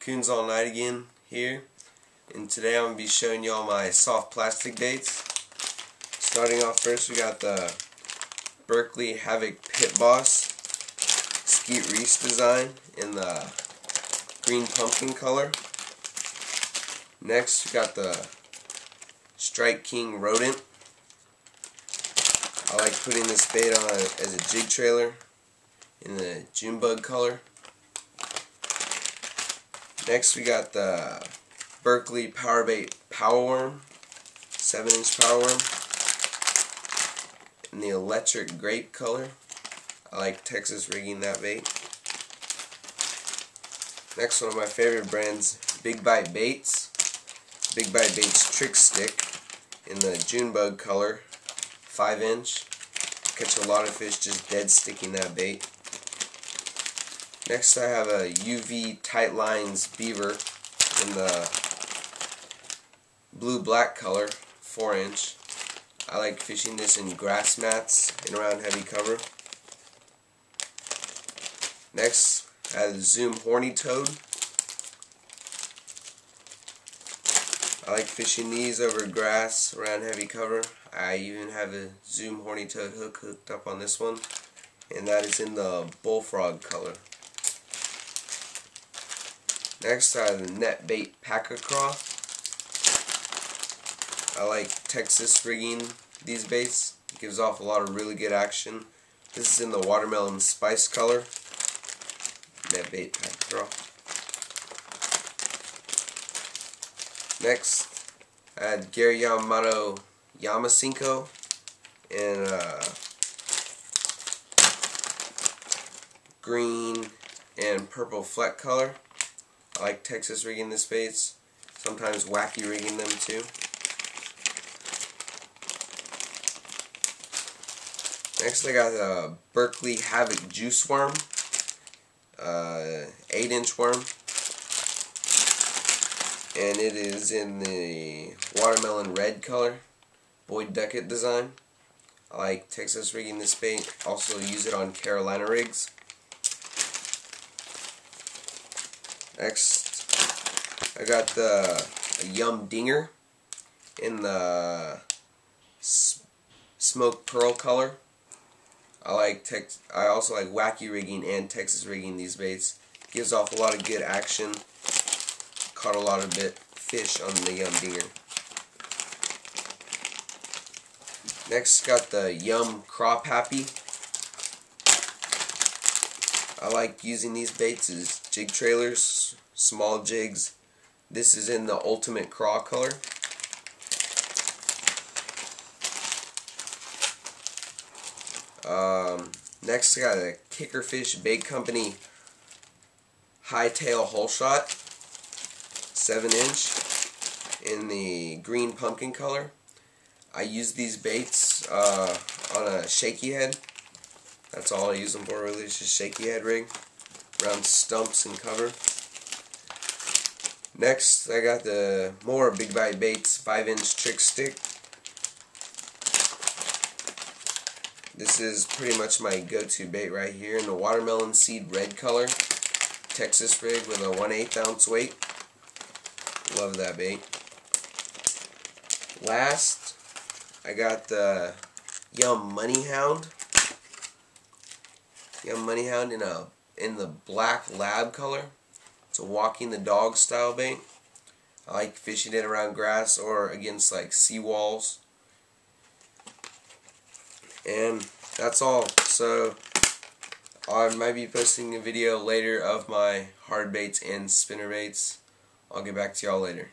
Coons All Night again here and today I'm going to be showing y'all my soft plastic baits. Starting off first we got the Berkley Havoc Pit Boss Skeet Reese design in the green pumpkin color. Next we got the Strike King Rodent. I like putting this bait on as a jig trailer in the Junebug color. Next we got the Berkley Powerbait Power Worm, 7 inch power worm, in the electric grape color. I like Texas rigging that bait. Next one of my favorite brands, Big Bite Baits. Big Bite Baits Trick Stick in the Junebug color, 5 inch. Catch a lot of fish just dead sticking that bait. Next I have a UV Tight Lines Beaver in the blue-black color, 4 inch. I like fishing this in grass mats and around heavy cover. Next, I have the Zoom Horny Toad. I like fishing these over grass around heavy cover. I even have a Zoom Horny Toad hook hooked up on this one. And that is in the bullfrog color. Next I have the Netbait Pack-A-Craw. I like Texas rigging these baits. It gives off a lot of really good action. This is in the watermelon spice color. Netbait Pack-A-Craw. Next I had Gary Yamamoto Yamasenko in uh, green and purple fleck color. Like Texas rigging the baits. Sometimes wacky rigging them too. Next I got a Berkley Havoc Juice Worm. Uh, 8 inch worm. And it is in the watermelon red color. Boyd Duckett design. I like Texas rigging this bait. Also use it on Carolina rigs. Next, I got the Yum Dinger in the smoke pearl color. I like tex I also like wacky rigging and Texas rigging these baits. Gives off a lot of good action. Caught a lot of bit fish on the Yum Dinger. Next got the Yum Craw Papi. I like using these baits as jig trailers, small jigs. This is in the Ultimate Craw color. Um, next I got a Kickerfish Bait Company Hightail Hole Shot, 7 inch, in the green pumpkin color. I use these baits uh, on a shaky head. That's all I use them for really, just shaky head rig around stumps and cover. Next, I got the more Big Bite Baits 5 inch trick stick. This is pretty much my go-to bait right here in the watermelon seed red color. Texas rig with a 1 8 ounce weight. Love that bait. Last, I got the Yum Money Hound. Yum Money Hound in a in the black lab color. It's a walking the dog style bait. I like fishing it around grass or against like seawalls. And that's all. So I might be posting a video later of my hard baits and spinner baits. I'll get back to y'all later.